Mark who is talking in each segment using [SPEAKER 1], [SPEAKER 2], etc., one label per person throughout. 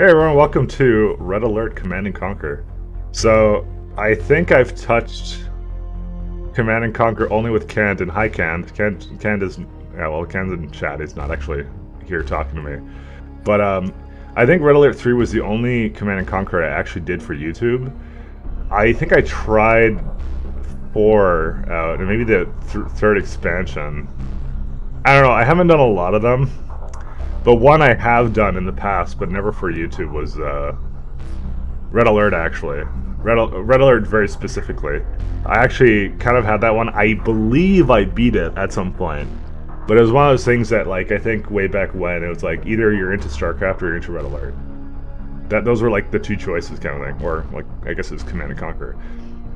[SPEAKER 1] Hey everyone, welcome to Red Alert Command and Conquer. So, I think I've touched Command and Conquer only with Cand and hi Cand. Cand, is, yeah, well, Cand's in chat. He's not actually here talking to me. But um, I think Red Alert 3 was the only Command and Conquer I actually did for YouTube. I think I tried four out, and maybe the th third expansion. I don't know, I haven't done a lot of them. But one I have done in the past, but never for YouTube, was uh, Red Alert, actually. Red, Red Alert very specifically. I actually kind of had that one. I believe I beat it at some point. But it was one of those things that, like, I think way back when, it was like, either you're into StarCraft or you're into Red Alert. That Those were, like, the two choices kind of thing. Or, like, I guess it was Command & Conquer.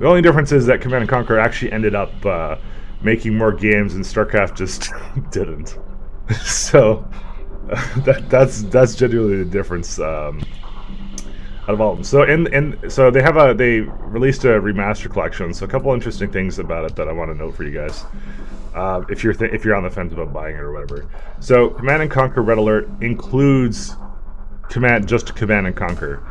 [SPEAKER 1] The only difference is that Command & Conquer actually ended up uh, making more games and StarCraft just didn't. so, that, that's that's genuinely the difference um, out of all of them. So in in so they have a they released a remaster collection. So a couple interesting things about it that I want to note for you guys. Uh, if you're if you're on the fence about buying it or whatever. So Command and Conquer Red Alert includes command just Command and Conquer.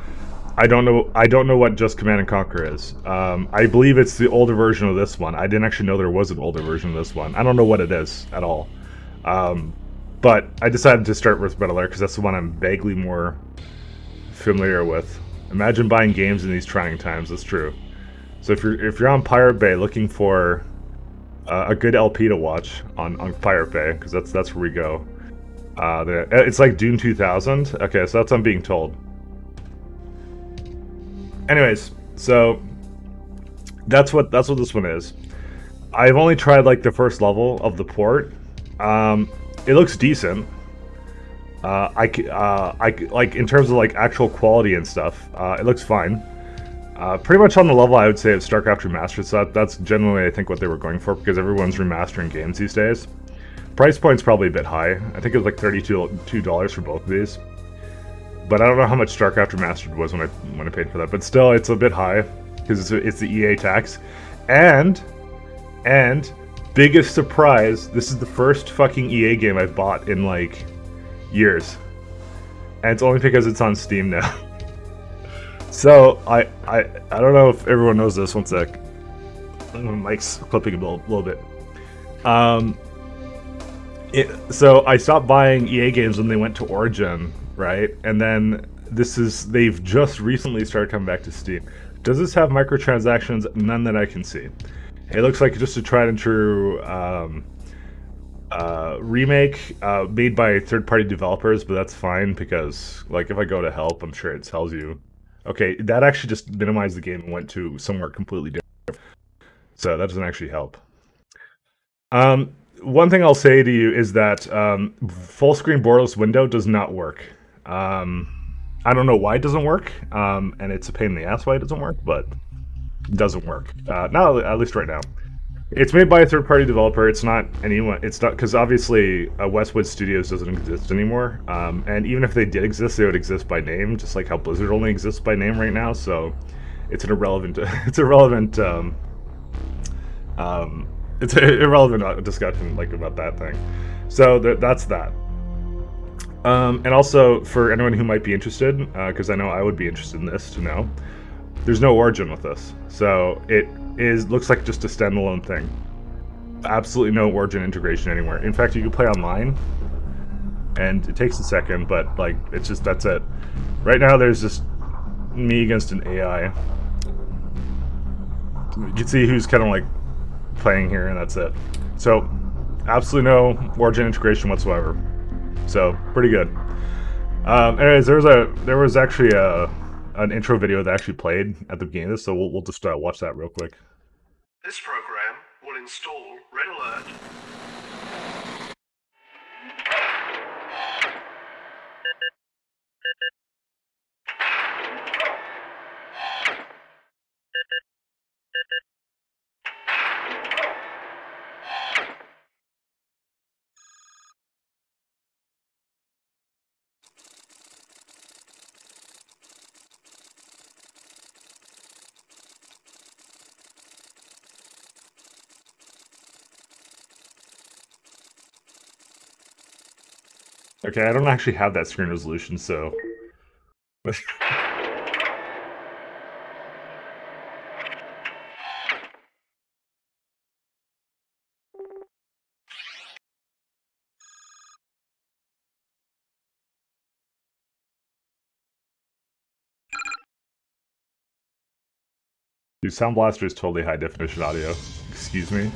[SPEAKER 1] I don't know. I don't know what just Command and Conquer is. Um, I believe it's the older version of this one. I didn't actually know there was an older version of this one. I don't know what it is at all. Um, but I decided to start with Red Alert because that's the one I'm vaguely more familiar with. Imagine buying games in these trying times. That's true. So if you're if you're on Pirate Bay looking for uh, a good LP to watch on on Pirate Bay because that's that's where we go. Uh, the, it's like Dune 2000. Okay, so that's what I'm being told. Anyways, so that's what that's what this one is. I've only tried like the first level of the port. Um, it looks decent. Uh, I, uh, I like in terms of like actual quality and stuff. Uh, it looks fine. Uh, pretty much on the level I would say of StarCraft Remastered. So that, that's generally I think what they were going for because everyone's remastering games these days. Price point's probably a bit high. I think it was like thirty-two dollars for both of these. But I don't know how much StarCraft Remastered was when I when I paid for that. But still, it's a bit high because it's, it's the EA tax, and and biggest surprise, this is the first fucking EA game I've bought in like years. And it's only because it's on Steam now. so I I I don't know if everyone knows this. One sec. Mike's clipping a little, little bit. Um, it, so I stopped buying EA games when they went to Origin, right? And then this is they've just recently started coming back to Steam. Does this have microtransactions? None that I can see. It looks like just a tried and true um, uh, remake uh, made by third-party developers, but that's fine because, like, if I go to help, I'm sure it tells you. Okay, that actually just minimized the game and went to somewhere completely different. So that doesn't actually help. Um, one thing I'll say to you is that um, full screen borderless window does not work. Um, I don't know why it doesn't work, um, and it's a pain in the ass why it doesn't work, but doesn't work. Uh, not at least right now. It's made by a third-party developer. It's not anyone. It's not because obviously uh, Westwood Studios doesn't exist anymore. Um, and even if they did exist, they would exist by name, just like how Blizzard only exists by name right now. So it's an irrelevant. it's irrelevant. Um, um, it's an irrelevant uh, discussion like about that thing. So th that's that. Um, and also for anyone who might be interested, because uh, I know I would be interested in this to know there's no origin with this. So it is looks like just a standalone thing. Absolutely no origin integration anywhere. In fact, you can play online, and it takes a second, but like it's just that's it. Right now, there's just me against an AI. You can see who's kind of like playing here, and that's it. So, absolutely no origin integration whatsoever. So, pretty good. Um, anyways, there was a there was actually a an intro video that actually played at the beginning of this, so we'll, we'll just uh, watch that real quick.
[SPEAKER 2] This program will install Red Alert
[SPEAKER 1] Okay, I don't actually have that screen resolution, so Dude, Sound Blaster is totally high definition audio. Excuse me.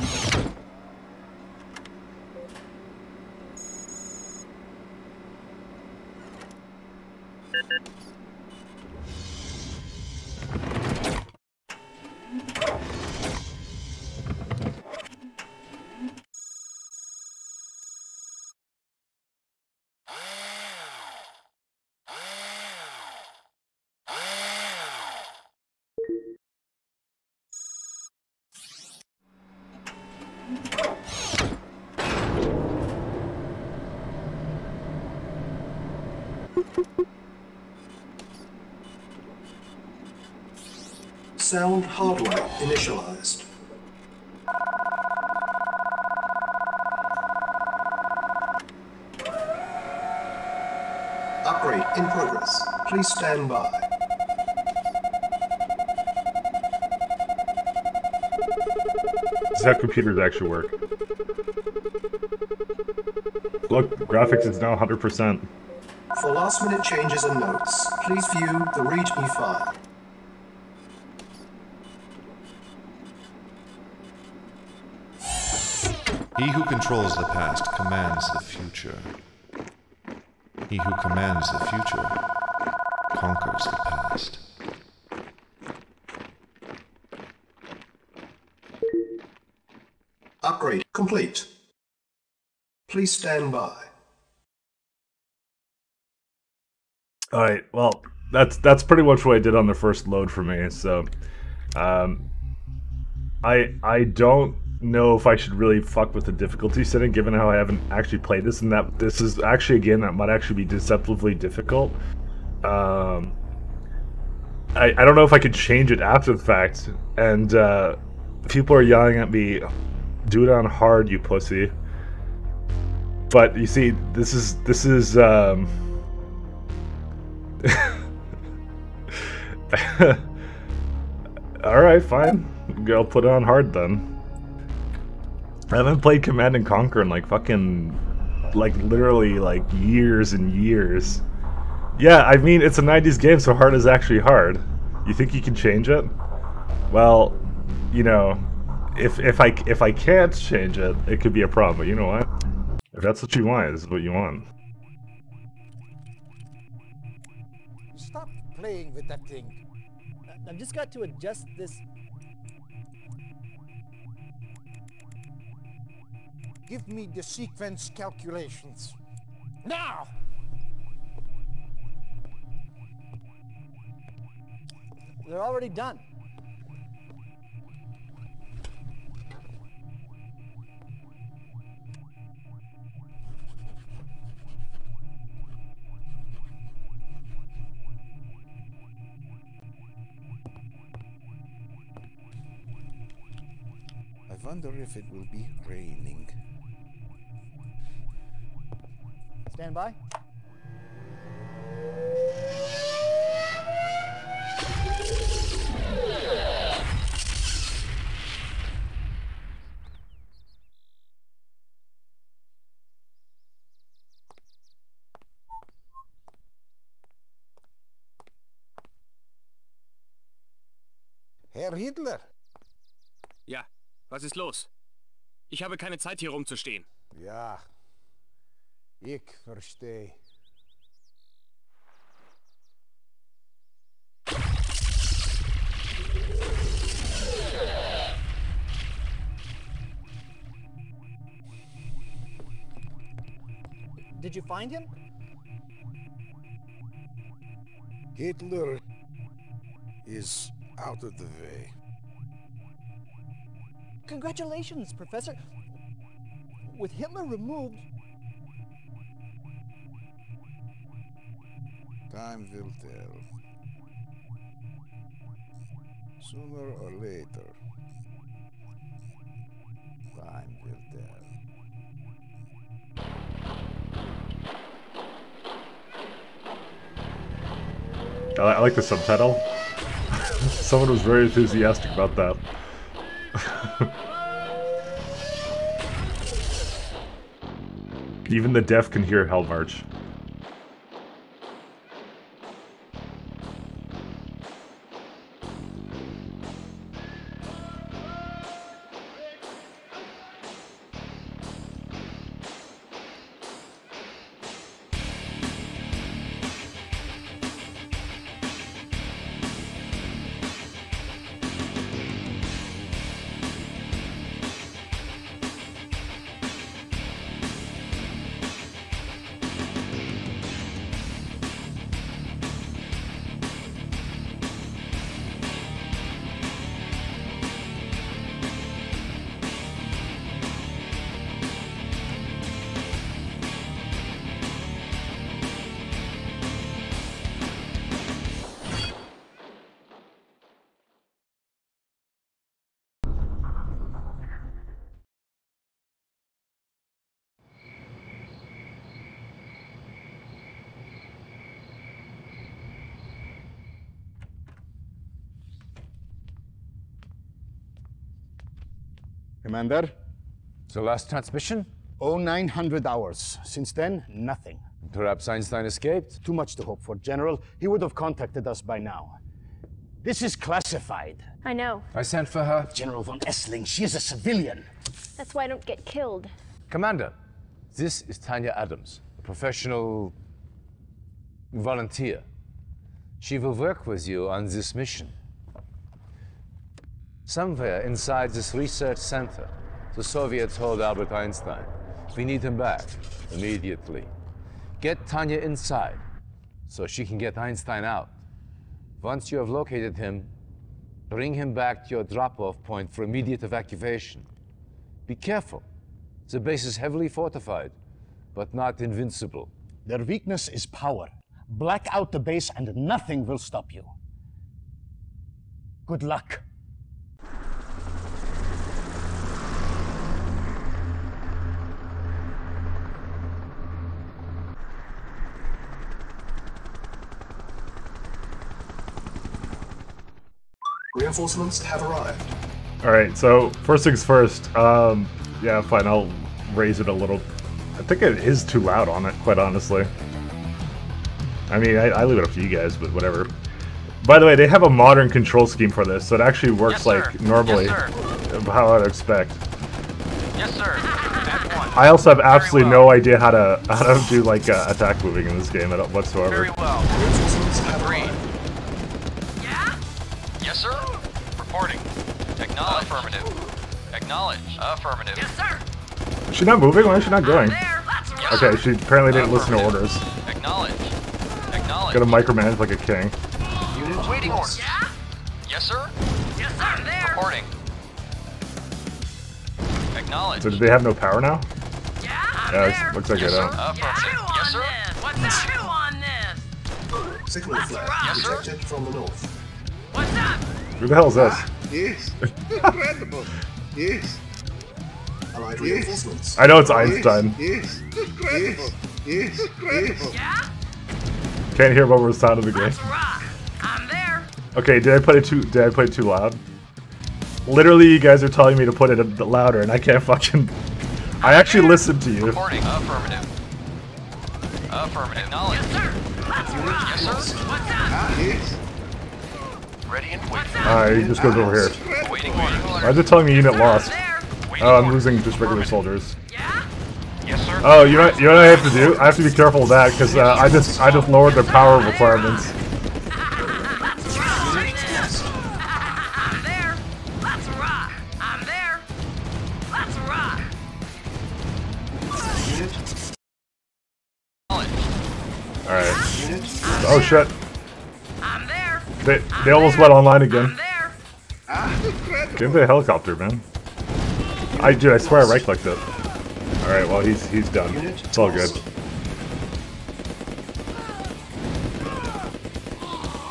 [SPEAKER 2] Sound hardware initialized. Upgrade in progress. Please stand by.
[SPEAKER 1] This is how computers actually work. Look, graphics is now 100%.
[SPEAKER 2] Last minute changes and notes, please view the README file.
[SPEAKER 3] He who controls the past commands the future. He who commands the future conquers the past.
[SPEAKER 2] Upgrade complete. Please stand by.
[SPEAKER 1] All right. Well, that's that's pretty much what I did on the first load for me. So, um, I I don't know if I should really fuck with the difficulty setting, given how I haven't actually played this, and that this is actually a game that might actually be deceptively difficult. Um, I I don't know if I could change it after the fact, and uh, people are yelling at me, "Do it on hard, you pussy." But you see, this is this is. Um, All right, fine. I'll put it on hard then. I haven't played Command and Conquer in like fucking, like literally like years and years. Yeah, I mean it's a '90s game, so hard is actually hard. You think you can change it? Well, you know, if if I if I can't change it, it could be a problem. But you know what? If that's what you want, this is what you want.
[SPEAKER 4] Playing with that thing. I've just got to adjust this. Give me the sequence calculations. Now! They're already done.
[SPEAKER 5] Wonder if it will be raining.
[SPEAKER 4] Stand by.
[SPEAKER 5] Herr Hitler!
[SPEAKER 6] Was ist los? Ich habe keine Zeit hier rumzustehen.
[SPEAKER 5] Ja, ich verstehe.
[SPEAKER 4] Did you find him?
[SPEAKER 5] Hitler is out of the way.
[SPEAKER 4] Congratulations, Professor. With Hitler removed,
[SPEAKER 5] Time will tell. Sooner or later. Time will tell.
[SPEAKER 1] I, I like the subtitle. Someone was very enthusiastic about that. Even the deaf can hear Hell March.
[SPEAKER 7] Commander,
[SPEAKER 8] The last transmission?
[SPEAKER 7] oh 900 hours. Since then, nothing.
[SPEAKER 8] Perhaps Einstein escaped?
[SPEAKER 7] Too much to hope for, General. He would have contacted us by now. This is classified.
[SPEAKER 9] I know.
[SPEAKER 8] I sent for her.
[SPEAKER 7] General von Esling, she is a civilian.
[SPEAKER 9] That's why I don't get killed.
[SPEAKER 8] Commander, this is Tanya Adams, a professional volunteer. She will work with you on this mission. Somewhere inside this research center, the Soviets hold Albert Einstein. We need him back immediately. Get Tanya inside so she can get Einstein out. Once you have located him, bring him back to your drop off point for immediate evacuation. Be careful. The base is heavily fortified, but not invincible.
[SPEAKER 7] Their weakness is power. Black out the base and nothing will stop you. Good luck.
[SPEAKER 2] Reinforcements have arrived.
[SPEAKER 1] Alright, so first things first, um, yeah, fine, I'll raise it a little. I think it is too loud on it, quite honestly. I mean, I, I leave it up to you guys, but whatever. By the way, they have a modern control scheme for this, so it actually works
[SPEAKER 10] Yes,
[SPEAKER 1] like normally,
[SPEAKER 10] Yes,
[SPEAKER 1] how I'd expect.
[SPEAKER 10] Yes, sir. One.
[SPEAKER 1] I also have
[SPEAKER 10] Very
[SPEAKER 1] absolutely
[SPEAKER 10] well.
[SPEAKER 1] no idea how to how to do like uh, attack moving in this game at all whatsoever.
[SPEAKER 10] Very well. Agreed. Affirmative. Acknowledge. Affirmative. Yes, sir.
[SPEAKER 1] Is she not moving? Why is she not going?
[SPEAKER 10] Yes,
[SPEAKER 1] Okay, she apparently didn't listen to orders.
[SPEAKER 10] Acknowledge. Acknowledge.
[SPEAKER 1] Gotta micromanage like a king.
[SPEAKER 2] Unit
[SPEAKER 10] Waiting orders. Yeah? Yes, sir. Yes, sir. I'm there. Reporting. Acknowledge.
[SPEAKER 1] So do they have no power now?
[SPEAKER 10] Yeah, I'm
[SPEAKER 1] Yeah, it looks like
[SPEAKER 10] yes,
[SPEAKER 1] they
[SPEAKER 10] sir.
[SPEAKER 1] don't.
[SPEAKER 10] Affirmative. Yes, sir. What's that? Chew on this.
[SPEAKER 2] Signal flare
[SPEAKER 10] Yes, sir.
[SPEAKER 2] detected from the north.
[SPEAKER 10] What's up?
[SPEAKER 1] Who the hell is this?
[SPEAKER 5] Yes. Incredible. Yes.
[SPEAKER 2] Allied reinforcements.
[SPEAKER 1] I know it's Einstein.
[SPEAKER 5] Yes. Incredible. Yes. Incredible.
[SPEAKER 10] Yeah?
[SPEAKER 1] Can't hear what was sound of the game.
[SPEAKER 10] Rock. I'm there.
[SPEAKER 1] Okay, did I put it too? Did I play it too loud? Literally, you guys are telling me to put it a bit louder, and I can't fucking. I actually listened to you.
[SPEAKER 10] Reporting. Affirmative. Affirmative. Knowledge. Yes, sir. Let's rock. Yes, sir. What's up?
[SPEAKER 5] Yes.
[SPEAKER 10] Ready and waiting.
[SPEAKER 1] Alright, he just goes over here.
[SPEAKER 10] Waiting orders.
[SPEAKER 1] Why is it telling me unit lost? Oh, I'm losing just regular soldiers.
[SPEAKER 10] Yeah? Yes, sir.
[SPEAKER 1] Oh, you know, you know what I have to do? I have to be careful with that because uh, I just, I just lowered their power requirements.
[SPEAKER 10] Let's rock. Yes. I'm there. Let's rock. I'm there. Let's rock.
[SPEAKER 2] Unit.
[SPEAKER 10] Knowledge.
[SPEAKER 1] All right. Oh shit! They, they almost went online again. Get into the helicopter, man. I dude, I swear I right clicked it. All right, well he's he's done. It's all good.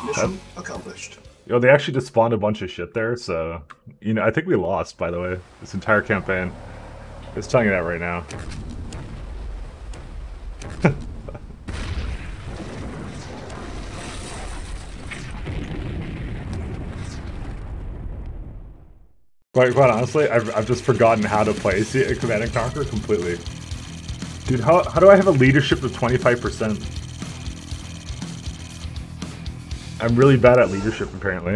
[SPEAKER 2] Mission accomplished.
[SPEAKER 1] Yo, they actually just spawned a bunch of shit there, so you know I think we lost. By the way, this entire campaign. It's telling you that right now. Quite, quite honestly, I've, I've just forgotten how to play C- Command and Conquer completely. Dude, how, how do I have a leadership of 25%? I'm really bad at leadership, apparently.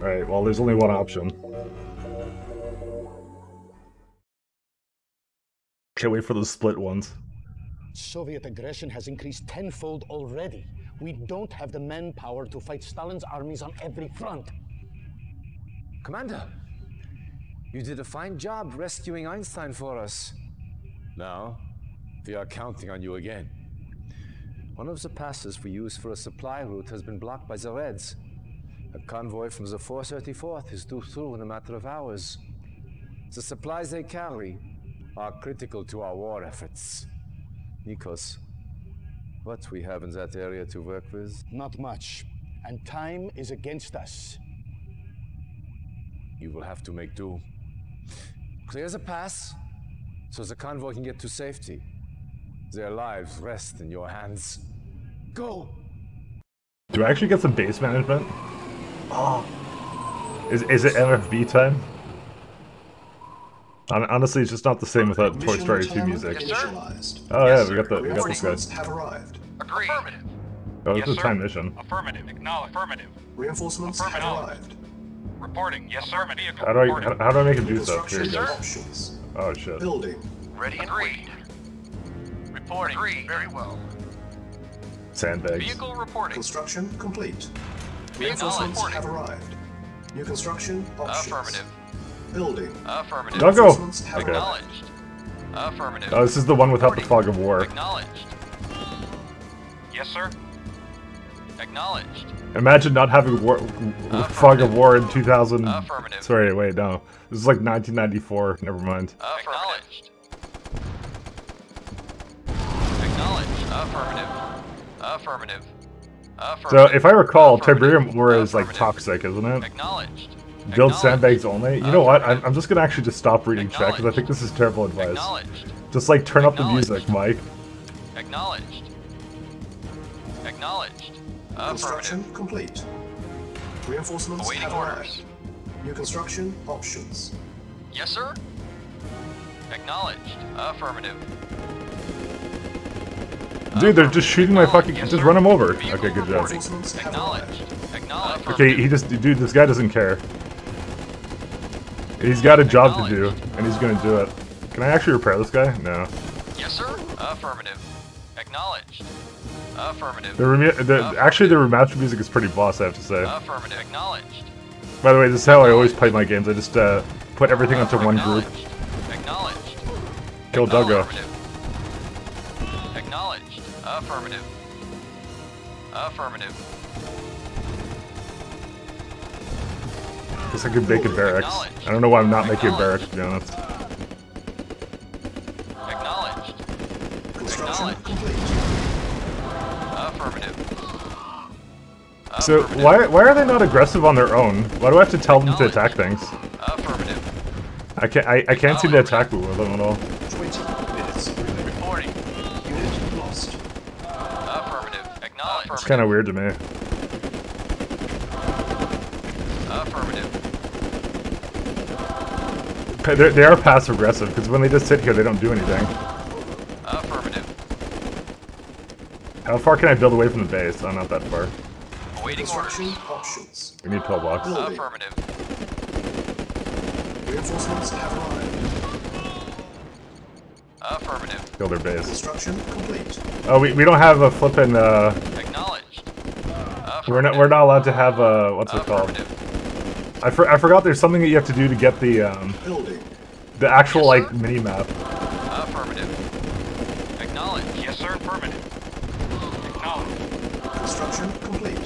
[SPEAKER 1] Alright, well, there's only one option. Can't wait for the split ones.
[SPEAKER 7] Soviet aggression has increased tenfold already. We don't have the manpower to fight Stalin's armies on every front.
[SPEAKER 8] Commander, you did a fine job rescuing Einstein for us. Now, we are counting on you again. One of the passes we use for a supply route has been blocked by the Reds. A convoy from the 434th is due through in a matter of hours. The supplies they carry are critical to our war efforts. Nikos, what we have in that area to work with?
[SPEAKER 7] Not much. And time is against us.
[SPEAKER 8] You will have to make do. Clear the pass so the convoy can get to safety. Their lives rest in your hands. Go!
[SPEAKER 1] Do I actually get some base management? Oh. Is, is it MCV time? Hon- Honestly, it's just not the same without Toy Story 2 music.
[SPEAKER 2] initialized.
[SPEAKER 1] Oh yeah, we got the we got this
[SPEAKER 2] Reinforcements
[SPEAKER 1] guy.
[SPEAKER 2] have arrived.
[SPEAKER 10] Agreed. Affirmative.
[SPEAKER 1] Oh,
[SPEAKER 10] Yes,
[SPEAKER 1] this is a
[SPEAKER 10] sir.
[SPEAKER 1] time mission.
[SPEAKER 10] Affirmative. Acknowledge. Affirmative.
[SPEAKER 2] Reinforcements have arrived.
[SPEAKER 10] Reporting. Yes, sir. Vehicle
[SPEAKER 1] How do I how, how do I make it do stuff? Here
[SPEAKER 2] Construction
[SPEAKER 1] you
[SPEAKER 2] options.
[SPEAKER 1] Oh shit.
[SPEAKER 2] Building.
[SPEAKER 10] Ready and Agreed. Reporting. Agreed. Very well.
[SPEAKER 1] Sandbags.
[SPEAKER 10] Vehicle reporting.
[SPEAKER 2] Construction complete. Reinforcements have arrived. New construction options.
[SPEAKER 10] Affirmative.
[SPEAKER 2] Building.
[SPEAKER 10] Affirmative.
[SPEAKER 1] Don't go.
[SPEAKER 2] Reinforcements
[SPEAKER 1] Okay.
[SPEAKER 10] Acknowledged. Affirmative.
[SPEAKER 1] Oh, this is the one without the fog of war.
[SPEAKER 10] Acknowledged. Yes, sir. Acknowledged.
[SPEAKER 1] Imagine not having war, fog of war in 2000.
[SPEAKER 10] Affirmative.
[SPEAKER 1] Sorry, wait, no. This is like 1994. Never mind.
[SPEAKER 10] Acknowledged. Acknowledged. Affirmative. Affirmative. Affirmative.
[SPEAKER 1] So, if I recall, Tiberium War is like toxic, isn't it?
[SPEAKER 10] Acknowledged.
[SPEAKER 1] Build sandbags only. You know uh, what? I'm, I'm just gonna actually just stop reading chat because I think this is terrible advice.
[SPEAKER 10] Acknowledged.
[SPEAKER 1] Just like turn up the music, Mike.
[SPEAKER 10] Acknowledged. Acknowledged. Uh,
[SPEAKER 2] construction complete. Reinforcements
[SPEAKER 10] Awaiting
[SPEAKER 2] have
[SPEAKER 10] orders.
[SPEAKER 2] arrived. New construction options.
[SPEAKER 10] Yes, sir. Acknowledged. Affirmative.
[SPEAKER 1] Dude, they're just shooting my fucking.
[SPEAKER 10] Yes,
[SPEAKER 1] Just run him over.
[SPEAKER 10] Vehicle
[SPEAKER 1] Okay, good job.
[SPEAKER 10] Acknowledged. Acknowledged.
[SPEAKER 1] Okay, he just, dude, this guy doesn't care. He's got a job to do, and he's gonna do it. Can I actually repair this guy? No.
[SPEAKER 10] Yes, sir. Affirmative. Acknowledged. Affirmative.
[SPEAKER 1] The, the actually the remaster music is pretty boss, I have to say.
[SPEAKER 10] Affirmative. Acknowledged.
[SPEAKER 1] By the way, this is how I always play my games. I just uh, put everything onto one group.
[SPEAKER 10] Acknowledged.
[SPEAKER 1] Kill Duggo.
[SPEAKER 10] Acknowledged. Affirmative. Affirmative.
[SPEAKER 1] Guess I could make a barracks. I don't know why I'm not making a barracks, to be honest.
[SPEAKER 10] Acknowledged. Acknowledged. Affirmative.
[SPEAKER 1] So why why are they not aggressive on their own? Why do I have to tell them to attack things?
[SPEAKER 10] Affirmative.
[SPEAKER 1] I can't I, I can't seem to attack with them at all.
[SPEAKER 2] 20 minutes.
[SPEAKER 10] Reporting.
[SPEAKER 2] Unit lost.
[SPEAKER 10] Affirmative.
[SPEAKER 1] It's kind of weird to me.
[SPEAKER 10] Affirmative.
[SPEAKER 1] Pa- They're, they are passive aggressive because when they just sit here, they don't do anything.
[SPEAKER 10] Affirmative.
[SPEAKER 1] How far can I build away from the base? I'm oh, not that far.
[SPEAKER 10] Awaiting
[SPEAKER 2] Construction
[SPEAKER 10] orders.
[SPEAKER 2] options.
[SPEAKER 1] We need pillbox.
[SPEAKER 2] Building.
[SPEAKER 10] Affirmative.
[SPEAKER 2] Reinforcements have arrived.
[SPEAKER 10] Affirmative.
[SPEAKER 1] Kill their base.
[SPEAKER 2] Construction complete.
[SPEAKER 1] Oh, we, we don't have a flippin' uh,
[SPEAKER 10] Acknowledged.
[SPEAKER 1] we're not we're not allowed to have a what's it called?
[SPEAKER 10] Affirmative.
[SPEAKER 1] I, for, I forgot there's something that you have to do to get the um the actual
[SPEAKER 10] Yes,
[SPEAKER 1] like mini map.
[SPEAKER 10] Affirmative. Acknowledged. Yes, sir. Affirmative. Acknowledged.
[SPEAKER 2] Construction complete.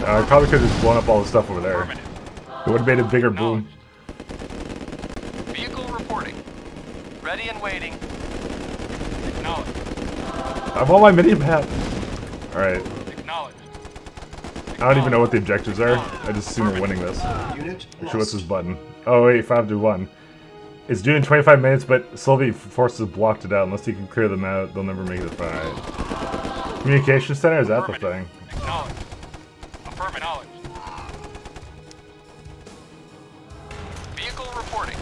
[SPEAKER 1] Uh, I probably could have just blown up all the stuff over there. It would have made a bigger boom.
[SPEAKER 10] Vehicle reporting. Ready and waiting. Acknowledged.
[SPEAKER 1] I want my mini map. All right. I don't even know what the objectives are. I just assume we're winning this. Actually, what's this button? Oh wait, five to one. It's due in 25 minutes, but Sylvie forces blocked it out. Unless you can clear them out, they'll never make it. Alright. Communication center? Is that the thing?
[SPEAKER 6] Acknowledged.
[SPEAKER 10] Vehicle reporting.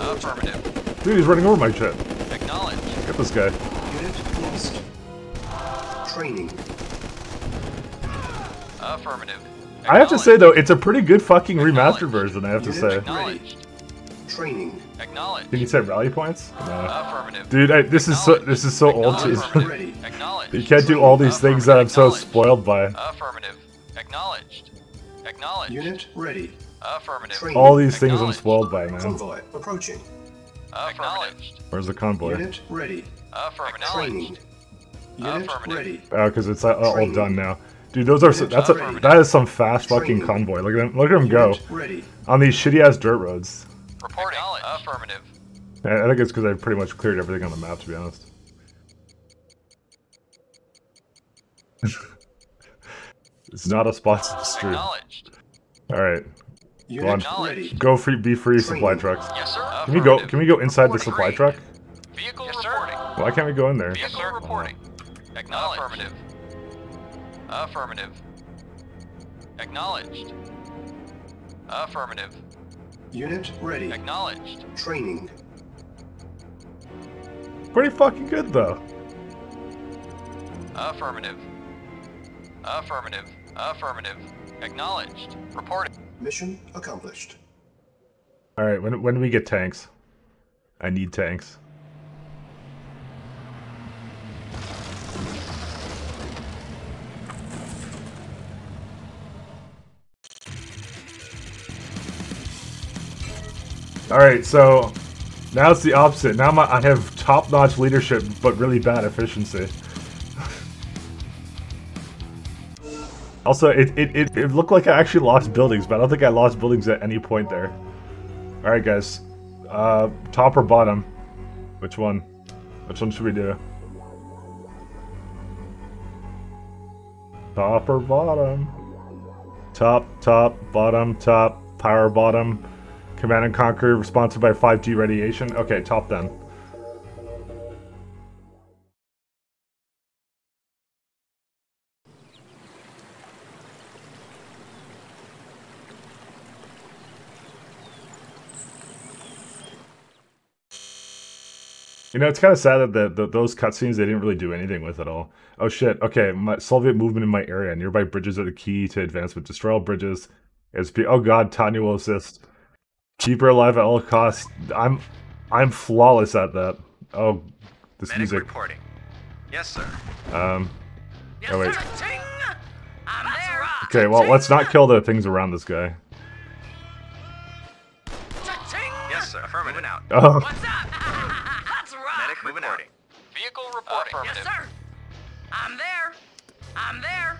[SPEAKER 10] Affirmative.
[SPEAKER 1] Dude, he's running over my shit.
[SPEAKER 10] Acknowledged.
[SPEAKER 1] Get this guy.
[SPEAKER 2] Unit lost. Training.
[SPEAKER 10] Affirmative.
[SPEAKER 1] I have to say though, it's a pretty good fucking remastered version. I have to
[SPEAKER 2] Unit
[SPEAKER 1] say.
[SPEAKER 10] Acknowledged.
[SPEAKER 2] Training.
[SPEAKER 10] Acknowledged.
[SPEAKER 1] Can you set rally points? No.
[SPEAKER 10] Affirmative.
[SPEAKER 1] Dude, I, this is so this is so old.
[SPEAKER 10] Acknowledged.
[SPEAKER 1] too.
[SPEAKER 2] Ready.
[SPEAKER 10] Acknowledged.
[SPEAKER 1] you can't do all these things that I'm so spoiled by.
[SPEAKER 10] Affirmative. Acknowledged. Acknowledged.
[SPEAKER 2] Unit ready.
[SPEAKER 10] Affirmative.
[SPEAKER 2] Training.
[SPEAKER 1] All these things I'm spoiled by, man.
[SPEAKER 2] Convoy approaching.
[SPEAKER 10] Acknowledged.
[SPEAKER 1] Where's the convoy?
[SPEAKER 2] Unit ready.
[SPEAKER 10] Affirmative.
[SPEAKER 2] Training. Unit ready.
[SPEAKER 1] Oh, because it's uh, all done now. Dude, those are so, that's a, that is some fast fucking convoy. Look at him, look at him go
[SPEAKER 2] ready.
[SPEAKER 1] on these shitty ass dirt roads.
[SPEAKER 10] Reporting. Affirmative.
[SPEAKER 1] I I think it's because I pretty much cleared everything on the map, to be honest. it's not a sponsored stream.
[SPEAKER 10] Acknowledged.
[SPEAKER 1] All right,
[SPEAKER 2] Unit
[SPEAKER 1] on. go free, be free supply trucks.
[SPEAKER 10] Yes, sir.
[SPEAKER 1] Can we go? Can we go inside the supply truck?
[SPEAKER 10] Vehicle reporting.
[SPEAKER 1] Why can't we go in there?
[SPEAKER 10] Vehicle reporting. Acknowledged. Affirmative. Affirmative. Acknowledged. Affirmative.
[SPEAKER 2] Unit ready.
[SPEAKER 10] Acknowledged.
[SPEAKER 2] Training.
[SPEAKER 1] Pretty fucking good though.
[SPEAKER 10] Affirmative. Affirmative. Affirmative. Acknowledged. Reporting.
[SPEAKER 2] Mission accomplished.
[SPEAKER 1] All right, when when do we get tanks? I need tanks. All right, so now it's the opposite. Now my, I have top-notch leadership, but really bad efficiency. also, it, it, it, it looked like I actually lost buildings, but I don't think I lost buildings at any point there. All right, guys. Uh, top or bottom? Which one? Which one should we do? Top or bottom? Top, top, bottom, top, power bottom. Command and Conquer, responsive by 5G radiation. Okay, top then. You know, it's kind of sad that the, the, those cutscenes they didn't really do anything with at all. Oh shit! Okay, my Soviet movement in my area. Nearby bridges are the key to advancement. Destroy all bridges. It's be oh god, Tanya will assist. Keep her alive at all costs. I'm I'm flawless at that. Oh, this
[SPEAKER 10] Medic
[SPEAKER 1] music.
[SPEAKER 10] reporting. Yes, sir.
[SPEAKER 1] Um. Oh wait.
[SPEAKER 10] I'm there.
[SPEAKER 1] Okay, well let's not kill the things around this guy.
[SPEAKER 10] Yes, sir. Affirmative. Moving out.
[SPEAKER 1] Oh.
[SPEAKER 10] Medic moving out. Vehicle reporting. Affirmative. Yes, sir.
[SPEAKER 11] I'm there. I'm there.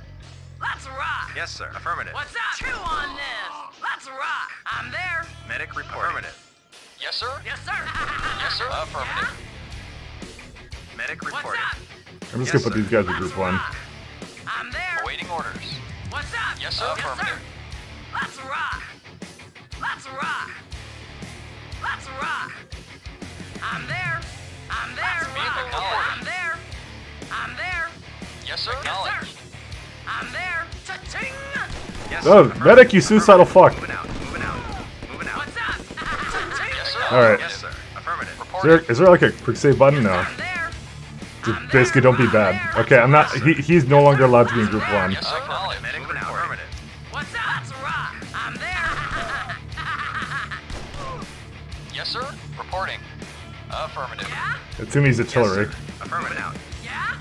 [SPEAKER 11] Let's rock.
[SPEAKER 10] Yes, sir. Affirmative.
[SPEAKER 11] What's up? Chew on this. Let's rock. I'm there.
[SPEAKER 10] Medic reporting. Affirmative. Yes, sir.
[SPEAKER 11] Yes, sir.
[SPEAKER 10] Yes, sir. Affirmative. Medic reporting.
[SPEAKER 1] I'm
[SPEAKER 10] Yes,
[SPEAKER 1] just gonna put
[SPEAKER 10] sir.
[SPEAKER 1] these guys in group one.
[SPEAKER 11] I'm there.
[SPEAKER 10] Awaiting orders.
[SPEAKER 11] What's up?
[SPEAKER 10] Yes, sir.
[SPEAKER 11] Yes, sir. Let's rock. Let's rock. Let's rock. I'm there. I'm there.
[SPEAKER 10] Vehicle
[SPEAKER 11] rock.
[SPEAKER 10] reporting.
[SPEAKER 11] I'm there. I'm there.
[SPEAKER 10] Yes, sir.
[SPEAKER 11] Yes, sir. I'm there. Cha-ching.
[SPEAKER 10] Yes,
[SPEAKER 1] Oh, medic, you suicidal fuck.
[SPEAKER 11] Cha-ching.
[SPEAKER 10] Yes, sir.
[SPEAKER 1] All right.
[SPEAKER 10] Yes, sir. Affirmative.
[SPEAKER 1] Is there, is there like a quick save button? No. Just basically, don't be bad. Okay, I'm not. He, he's no longer allowed to be in group one.
[SPEAKER 10] Yes, sir. Acknowledged. Medic moving out. Affirmative.
[SPEAKER 11] What's up? Let's rock. I'm there.
[SPEAKER 10] Yes, sir. Reporting. Affirmative.
[SPEAKER 11] yeah?
[SPEAKER 1] Atsumi's artillery.
[SPEAKER 10] Yes, sir. Affirmative. out.
[SPEAKER 11] Yeah?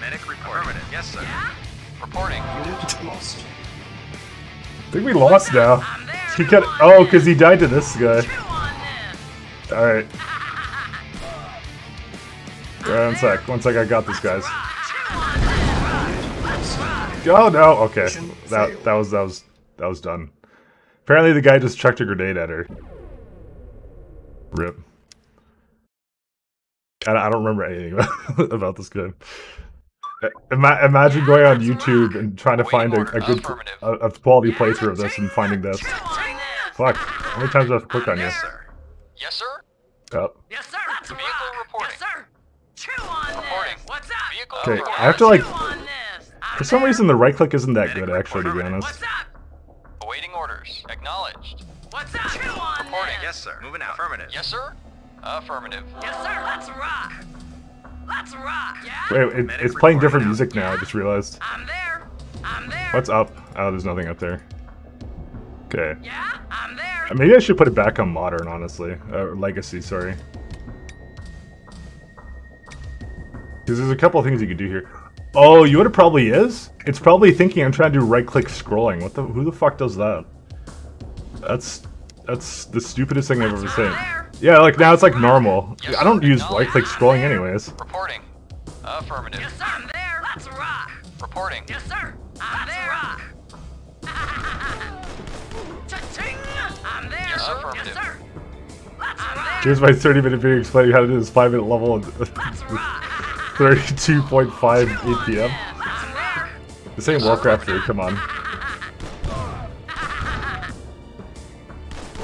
[SPEAKER 10] Medic reporting. Affirmative. Yes, sir.
[SPEAKER 11] Yeah?
[SPEAKER 10] Reporting.
[SPEAKER 2] Unit lost.
[SPEAKER 1] I think we lost now. He cut. Oh, because he died to this guy.
[SPEAKER 11] Chew on this.
[SPEAKER 1] All right. Yeah, one sec. One sec. I got this, guys. Oh no. Okay. That that was that was that was done. Apparently, the guy just chucked a grenade at her. Rip. I I don't remember anything about, about this game. Ima- imagine going on YouTube and trying to find a, a good, a, a quality playthrough of this and finding this.
[SPEAKER 11] Chew on this.
[SPEAKER 1] Fuck. How many times do I have to click on you?
[SPEAKER 10] Yes, sir. Yes, sir.
[SPEAKER 1] Oh.
[SPEAKER 11] Yes, sir.
[SPEAKER 10] Vehicle
[SPEAKER 11] rock.
[SPEAKER 10] reporting.
[SPEAKER 11] Yes, sir.
[SPEAKER 10] Reporting.
[SPEAKER 11] What's up?
[SPEAKER 10] Vehicle
[SPEAKER 1] Okay,
[SPEAKER 10] reporting.
[SPEAKER 1] I have to like. For some reason, the right click isn't that good, actually, to be honest. What's up?
[SPEAKER 10] Awaiting orders. Acknowledged.
[SPEAKER 11] What's up? Chew on
[SPEAKER 10] Reporting.
[SPEAKER 11] this.
[SPEAKER 10] Yes, sir. Moving out. Affirmative. Yes, sir. Affirmative.
[SPEAKER 11] Yes, sir. Let's rock. Let's rock. Yeah.
[SPEAKER 1] Wait, it, it's playing different music now. I just realized.
[SPEAKER 11] I'm there. I'm there.
[SPEAKER 1] What's up? Oh, there's nothing up there. Okay.
[SPEAKER 11] Yeah, I'm there.
[SPEAKER 1] Maybe I should put it back on modern, honestly. Uh, legacy, sorry. Because there's a couple of things you could do here. Oh, you know what it probably is? It's probably thinking I'm trying to do right-click scrolling. What the? Who the fuck does that? That's that's the stupidest thing I've ever seen. Yeah, like now it's like normal. I don't use right-click scrolling anyways.
[SPEAKER 10] Reporting. Affirmative.
[SPEAKER 11] Yes, sir. I'm there. Let's rock.
[SPEAKER 10] Reporting.
[SPEAKER 11] Yes, sir. I'm there. Rock.
[SPEAKER 10] sir.
[SPEAKER 11] Yes, sir.
[SPEAKER 1] Here's my 30-minute video explaining how to do this 5-minute level with 32.5 APM. This ain't Warcraft 3, come on.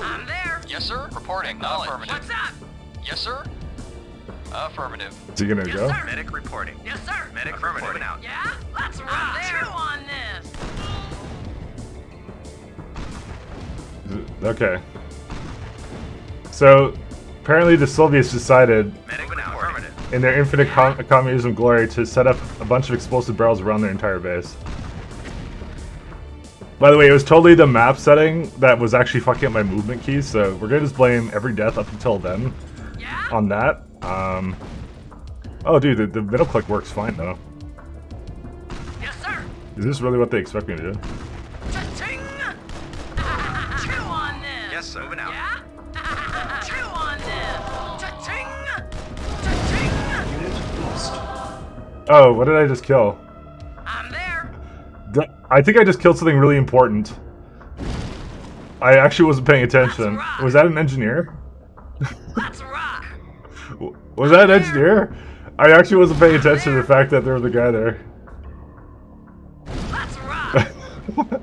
[SPEAKER 11] I'm there.
[SPEAKER 10] Yes, sir. Reporting. Affirmative.
[SPEAKER 11] What's up?
[SPEAKER 10] Yes, sir. Affirmative.
[SPEAKER 1] Is he gonna
[SPEAKER 11] Yes,
[SPEAKER 1] go?
[SPEAKER 11] sir.
[SPEAKER 10] Medic reporting.
[SPEAKER 11] Yes, sir.
[SPEAKER 10] Medic reporting out.
[SPEAKER 11] Yeah. Let's rock. Chew on this.
[SPEAKER 1] Okay. So, apparently the Soviets decided, in their infinite com communism glory, to set up a bunch of explosive barrels around their entire base. By the way, it was totally the map setting that was actually fucking up my movement keys, so we're gonna just blame every death up until then on that. Um, oh, dude, the, the middle click works fine, though.
[SPEAKER 11] Yes, sir.
[SPEAKER 1] Is this really what they expect me to do? Oh, what did I just kill?
[SPEAKER 11] I'm there.
[SPEAKER 1] I think I just killed something really important. I actually wasn't paying attention. Was that an engineer?
[SPEAKER 11] Let's rock.
[SPEAKER 1] Was that an engineer? I actually wasn't paying attention to the fact that there was a guy there.
[SPEAKER 11] Let's rock.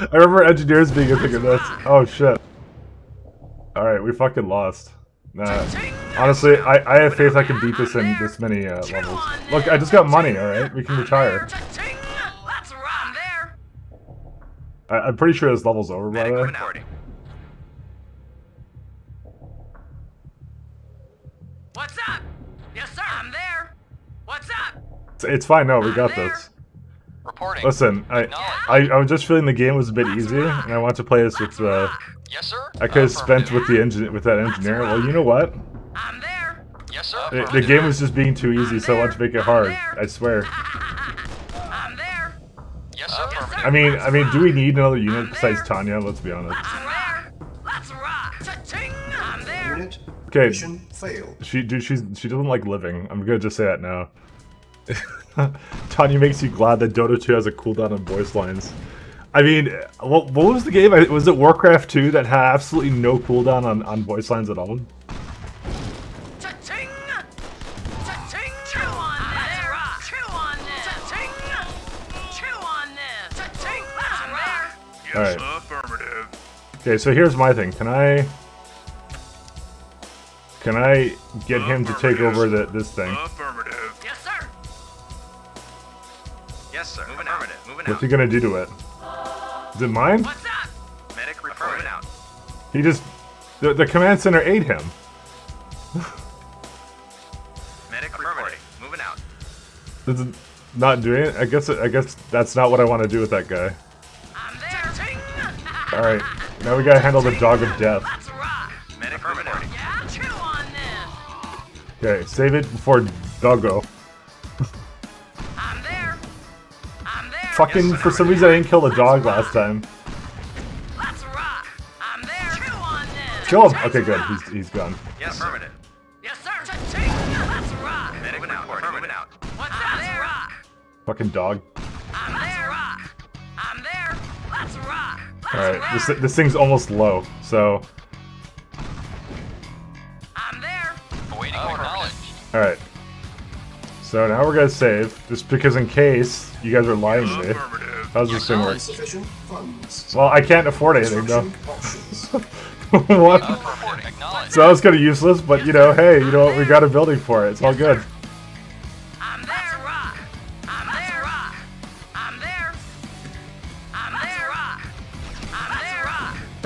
[SPEAKER 1] I remember engineers being a thing of this. Oh shit. Alright, we fucking lost. Nah. Honestly, I, I have faith I can beat this in this many uh, levels. Look, I just got money, alright? We can retire.
[SPEAKER 11] Cha-ching. Let's rock. I'm.
[SPEAKER 1] I, I'm pretty sure this level's over, by the way.
[SPEAKER 11] What's up? Yes, sir. I'm there. What's up?
[SPEAKER 1] It's, it's fine, no, we got this.
[SPEAKER 10] Reporting.
[SPEAKER 1] Listen, I, I I was just feeling the game was a bit easy, and I want to play this with uh,
[SPEAKER 10] Yes, sir.
[SPEAKER 1] I could have spent with the engine with that engineer. Well, you know what?
[SPEAKER 11] I'm there.
[SPEAKER 10] Yes, sir.
[SPEAKER 1] The, the game was just being too easy, so I want to make it hard. I swear.
[SPEAKER 11] I'm there.
[SPEAKER 10] Yes, sir. Affirmative.
[SPEAKER 1] I mean, I mean, do we need another unit besides Tanya? Let's be honest.
[SPEAKER 11] I'm there. Let's rock. I'm there.
[SPEAKER 2] Unit
[SPEAKER 1] Okay,
[SPEAKER 2] mission failed.
[SPEAKER 1] she dude, she's she doesn't like living. I'm gonna just say that now. Tanya makes you glad that Dota 2 has a cooldown on voice lines. I mean, what, what was the game? Was it Warcraft 2 that had absolutely no cooldown on, on voice lines at all? All right. Affirmative. Okay, so here's my thing. Can I can I get him to take over the, this thing? Affirmative.
[SPEAKER 11] Yes, sir.
[SPEAKER 10] Yes, sir. Moving out. Moving
[SPEAKER 1] What's he gonna do to it? Is it mine?
[SPEAKER 11] What's up?
[SPEAKER 10] Medic reporting out.
[SPEAKER 1] He just the, the command center ate him.
[SPEAKER 10] Medic reporting. Moving out.
[SPEAKER 1] This is not doing it. I guess I guess that's not what I want to do with that guy.
[SPEAKER 11] I'm there. Cha-ching.
[SPEAKER 1] All right, now we gotta handle the dog of death. Okay, save it before doggo.
[SPEAKER 11] I'm there. I'm there.
[SPEAKER 1] Fucking for some reason I didn't kill the dog last time.
[SPEAKER 11] Let's rock. I'm there. On this.
[SPEAKER 1] Kill him. Okay, good. He's he's gone.
[SPEAKER 10] Yes, affirmative.
[SPEAKER 11] Yes, sir. Let's rock.
[SPEAKER 10] Medic reporting. Moving out.
[SPEAKER 11] What's rock.
[SPEAKER 1] Fucking dog.
[SPEAKER 11] Rock.
[SPEAKER 1] All right, this this thing's almost low, so
[SPEAKER 11] I'm there.
[SPEAKER 10] Awaiting oh, acknowledged.
[SPEAKER 1] all right. So now we're gonna save, just because in case you guys are lying to me. How does this thing work? Well, I can't afford anything though. What? So that was kind of useless, but you know, hey, you know what? We got a building for it. It's all good.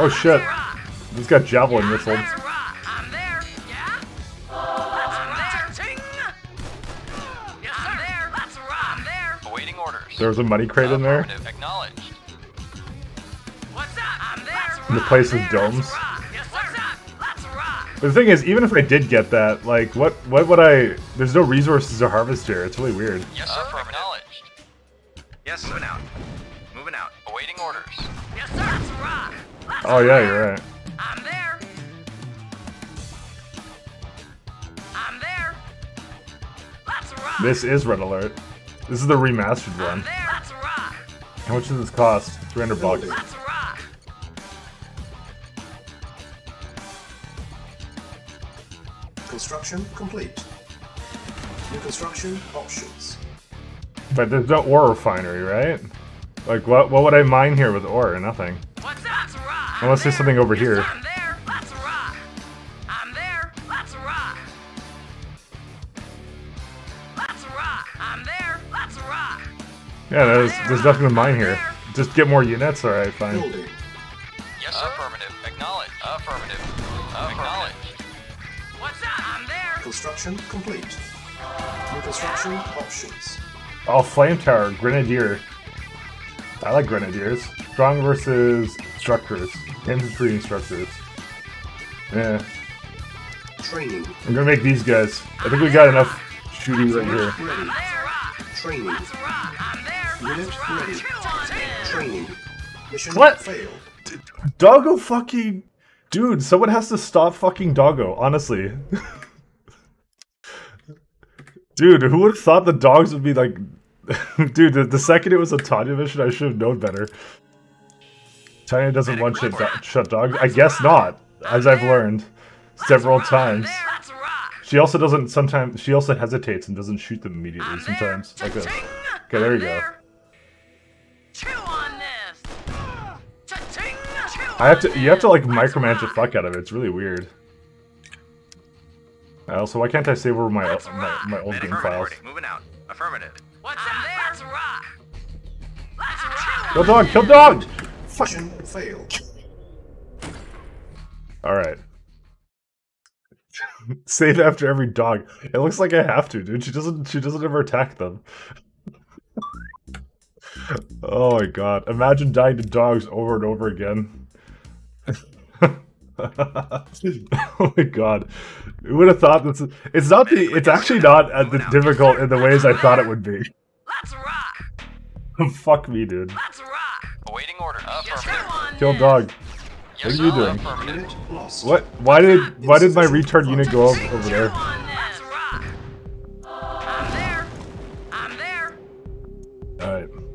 [SPEAKER 1] Oh shit. He's got javelin missiles.
[SPEAKER 11] Uh, I'm there. Yeah? I'm there. Ting. Yes, I'm there. Let's rock. I'm there.
[SPEAKER 10] Awaiting orders.
[SPEAKER 1] There's a money crate in there.
[SPEAKER 10] Acknowledged.
[SPEAKER 11] What's up? I'm there.
[SPEAKER 1] And the place with domes.
[SPEAKER 11] Yes, what's up? Let's rock.
[SPEAKER 1] But the thing is, even if I did get that, like, what what would I... There's no resources to harvest here. It's really weird.
[SPEAKER 10] Yes, sir.
[SPEAKER 1] Oh yeah, you're right.
[SPEAKER 11] I'm there. I'm there. Let's rock.
[SPEAKER 1] This is Red Alert. This is the remastered one.
[SPEAKER 11] There. Let's rock.
[SPEAKER 1] How much does this cost? 300 bucks.
[SPEAKER 11] Let's rock.
[SPEAKER 2] Construction complete. New construction options.
[SPEAKER 1] But there's no ore refinery, right? Like, what what would I mine here with ore?
[SPEAKER 11] Or nothing.
[SPEAKER 1] Unless there's something over here.
[SPEAKER 11] I'm there. Let's rock. I'm there. Let's rock. Let's rock. I'm there. Let's rock.
[SPEAKER 1] Yeah, there's, there's nothing to mine here. Just get more units? Alright, fine.
[SPEAKER 10] Yes, sir. Affirmative. Acknowledged. Affirmative. Acknowledged.
[SPEAKER 11] What's up? I'm there.
[SPEAKER 2] Construction complete. New construction options.
[SPEAKER 1] Oh, Flame Tower, Grenadier. I like Grenadiers. Strong versus Structures. Infantry and Structures. Yeah,
[SPEAKER 2] Training.
[SPEAKER 1] I'm gonna make these guys. I think we got enough shooting right here.
[SPEAKER 2] Ready. Training. Unit ready. Training. Mission
[SPEAKER 1] What?
[SPEAKER 2] failed.
[SPEAKER 1] Doggo fucking... Dude, someone has to stop fucking Doggo, honestly. Dude, who would have thought the dogs would be like... Dude, the, the second it was a Tanya mission, I should have known better. Tanya doesn't want shot, do- shut dogs? I guess not, as I've learned several times. She also doesn't sometimes... She also hesitates and doesn't shoot them immediately sometimes. Like this. Okay, there you go.
[SPEAKER 11] Chew on this. Cha-ching.
[SPEAKER 1] I have to. You have to like micromanage the fuck out of it. It's really weird. Also, why can't I save over my my, my old game files?
[SPEAKER 6] Moving out. Affirmative.
[SPEAKER 11] What's up? Ah, Let's rock. Let's rock.
[SPEAKER 1] Kill dog! Kill dog!
[SPEAKER 2] Mission failed.
[SPEAKER 1] All right. Save after every dog. It looks like I have to, dude. She doesn't. She doesn't ever attack them. oh my god! Imagine dying to dogs over and over again. oh my god! Who would have thought this? It's not the. It's actually not as difficult in the ways I thought it would be.
[SPEAKER 11] Let's rock.
[SPEAKER 1] Fuck me, dude.
[SPEAKER 11] Let's rock.
[SPEAKER 10] Awaiting orders.
[SPEAKER 11] Chew
[SPEAKER 10] Affirmative.
[SPEAKER 11] on
[SPEAKER 1] Kill
[SPEAKER 11] this.
[SPEAKER 1] dog. What are you doing?
[SPEAKER 10] Affirmative.
[SPEAKER 1] What? Why did? Why did my retard unit go over, over there?
[SPEAKER 11] Chew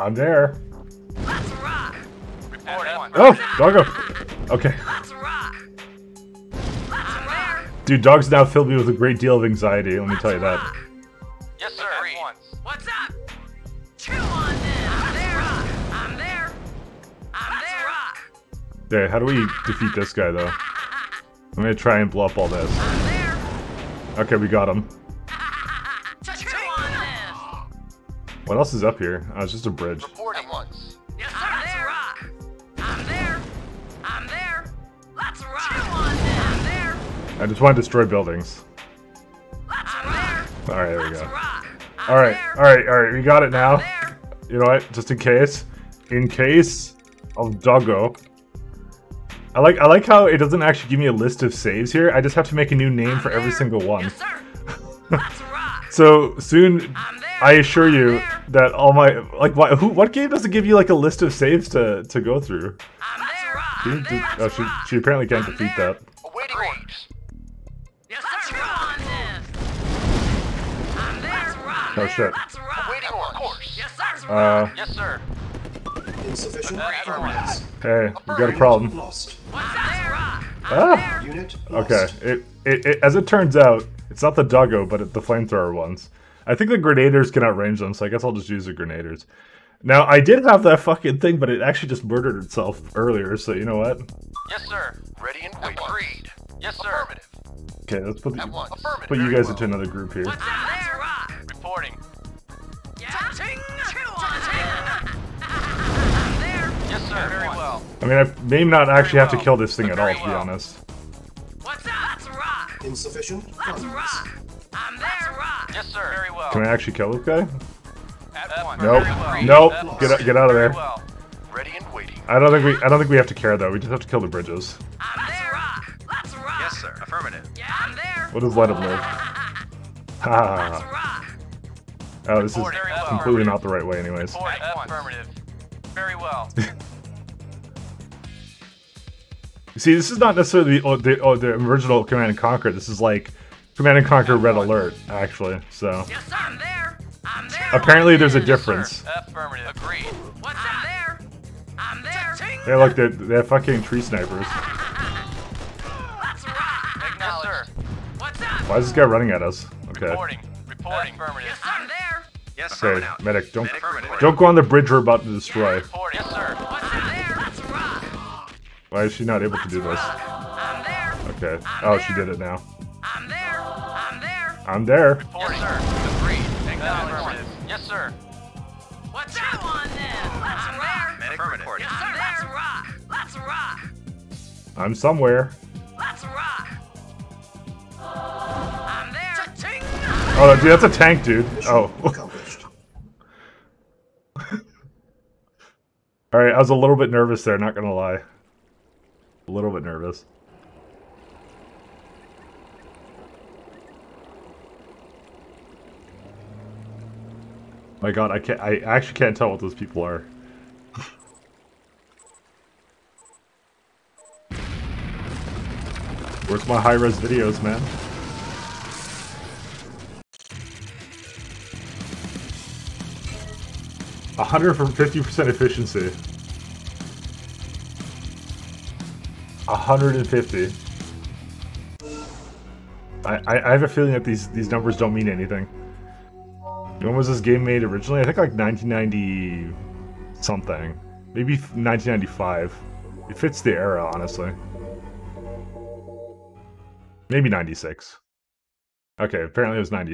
[SPEAKER 11] there. I'm there. Let's rock.
[SPEAKER 1] Oh, doggo. Okay.
[SPEAKER 11] Let's rock. Let's.
[SPEAKER 1] Dude, dogs now fill me with a great deal of anxiety, let me tell you that.
[SPEAKER 10] Yes, sir.
[SPEAKER 11] What's up? Chew on this. I'm there. I'm there. I'm there. Rock.
[SPEAKER 1] Okay, how do we defeat this guy, though? I'm gonna try and blow up all this.
[SPEAKER 11] I'm there.
[SPEAKER 1] Okay, we got him. What else is up here? Oh, it's just a bridge.
[SPEAKER 10] Reporting. At once.
[SPEAKER 11] Yes, sir. I'm there. Rock. I'm there. I'm there. Let's rock. Chew on this. I'm there.
[SPEAKER 1] I just want to destroy buildings.
[SPEAKER 11] Let's rock.
[SPEAKER 1] Alright, there we
[SPEAKER 11] Let's
[SPEAKER 1] go.
[SPEAKER 11] rock. I'm
[SPEAKER 1] Alright,
[SPEAKER 11] there.
[SPEAKER 1] alright, alright, we got it now.
[SPEAKER 11] There.
[SPEAKER 1] You know what? Just in case. In case of Doggo. I like I like how it doesn't actually give me a list of saves here. I just have to make a new name for every single one.
[SPEAKER 11] Yes, sir. Let's rock.
[SPEAKER 1] So soon
[SPEAKER 11] I'm there.
[SPEAKER 1] I assure you that all my like what who what game doesn't give you like a list of saves to to go through?
[SPEAKER 11] I'm there. Rock.
[SPEAKER 1] She,
[SPEAKER 11] I'm
[SPEAKER 1] oh, she, she apparently can't defeat that.
[SPEAKER 10] Awaiting orders.
[SPEAKER 11] Yes, sir. Chew on this. I'm there.
[SPEAKER 1] Oh shit.
[SPEAKER 11] Let's rock.
[SPEAKER 10] Awaiting orders.
[SPEAKER 11] Yes, sir.
[SPEAKER 1] Uh,
[SPEAKER 10] Yes, sir.
[SPEAKER 2] Insufficient
[SPEAKER 10] Affirmative.
[SPEAKER 1] Hey, we got a problem.
[SPEAKER 2] Lost.
[SPEAKER 1] Ah!
[SPEAKER 2] Unit
[SPEAKER 1] Okay, it, it, it as it turns out, it's not the doggo, but it, the flamethrower ones. I think the grenadiers can outrange them, so I guess I'll just use the grenadiers. Now, I did have that fucking thing, but it actually just murdered itself earlier, so you know what?
[SPEAKER 10] Yes, sir. Ready and waiting. Agreed. Yes, sir. Affirmative.
[SPEAKER 1] Okay, let's put, the,
[SPEAKER 10] At once. Affirmative.
[SPEAKER 1] put you guys
[SPEAKER 10] well.
[SPEAKER 1] into another group here.
[SPEAKER 10] Reporting.
[SPEAKER 11] Cha-ching! Chew on it!
[SPEAKER 10] Yes, sir. Very well.
[SPEAKER 1] I mean, I may not actually have to kill this thing at all, to be
[SPEAKER 10] well.
[SPEAKER 1] honest.
[SPEAKER 11] What's up? Let's rock!
[SPEAKER 2] Insufficient
[SPEAKER 11] Let's rock! I'm there! Let's rock!
[SPEAKER 10] Yes, sir. Very well.
[SPEAKER 1] Can I actually kill this guy?
[SPEAKER 10] At once.
[SPEAKER 1] Nope.
[SPEAKER 10] Well.
[SPEAKER 1] Nope.
[SPEAKER 10] At.
[SPEAKER 1] Get out- get out of there.
[SPEAKER 10] well. Ready and waiting.
[SPEAKER 1] I don't think we I don't think we have to care though. We just have to kill the bridges.
[SPEAKER 11] I'm there! rock! Let's rock!
[SPEAKER 10] Yes, sir. Affirmative.
[SPEAKER 11] Yeah, I'm there!
[SPEAKER 1] What does just let him live. Ha. Oh, this is
[SPEAKER 10] Reporting. Very well.
[SPEAKER 1] completely not the right way, anyways.
[SPEAKER 10] Affirmative. Very well.
[SPEAKER 1] See, this is not necessarily the, the, oh, the original Command and Conquer. This is like Command and Conquer Red Alert, actually. So
[SPEAKER 11] Yes, sir. I'm there! I'm there!
[SPEAKER 1] apparently there's a difference.
[SPEAKER 10] sir. Affirmative. Agreed.
[SPEAKER 11] What's I'm there! I'm there! Cha-ching!
[SPEAKER 1] Hey, look, they're, they're fucking tree snipers.
[SPEAKER 11] Let's rock!
[SPEAKER 10] Yes, sir.
[SPEAKER 11] What's up?
[SPEAKER 1] Why is this guy running at us? Okay.
[SPEAKER 10] Reporting. Reporting. Affirmative.
[SPEAKER 11] Yes, I'm there!
[SPEAKER 10] Yes,
[SPEAKER 1] Okay, medic, don't
[SPEAKER 10] Affirmative.
[SPEAKER 1] don't go on the bridge we're about to destroy.
[SPEAKER 10] Reporting. Yes, sir.
[SPEAKER 11] What's I'm there? Let's rock!
[SPEAKER 1] Why is she not able to do this?
[SPEAKER 11] I'm there!
[SPEAKER 1] Okay. Oh, she did it now.
[SPEAKER 11] I'm there! I'm there!
[SPEAKER 10] Reporting. Yes, sir. Agreed. Acknowledged. Yes, sir.
[SPEAKER 11] What's up on then? Let's rock!
[SPEAKER 10] Medic reporting.
[SPEAKER 11] Yes, sir. Let's rock! Let's rock!
[SPEAKER 1] I'm somewhere.
[SPEAKER 11] Let's rock! I'm there! Cha-ching!
[SPEAKER 1] Oh, dude, that's a tank, dude. Oh. All right, I was a little bit nervous there. Not gonna lie. A little bit nervous. My God, I can't. I actually can't tell what those people are. Where's my high-res videos, man? A hundred from fifty percent efficiency. A hundred and fifty. I, I have a feeling that these these numbers don't mean anything. When was this game made originally? I think like 1990 something, maybe 1995. It fits the era, honestly. Maybe 96. Okay, apparently it was 90.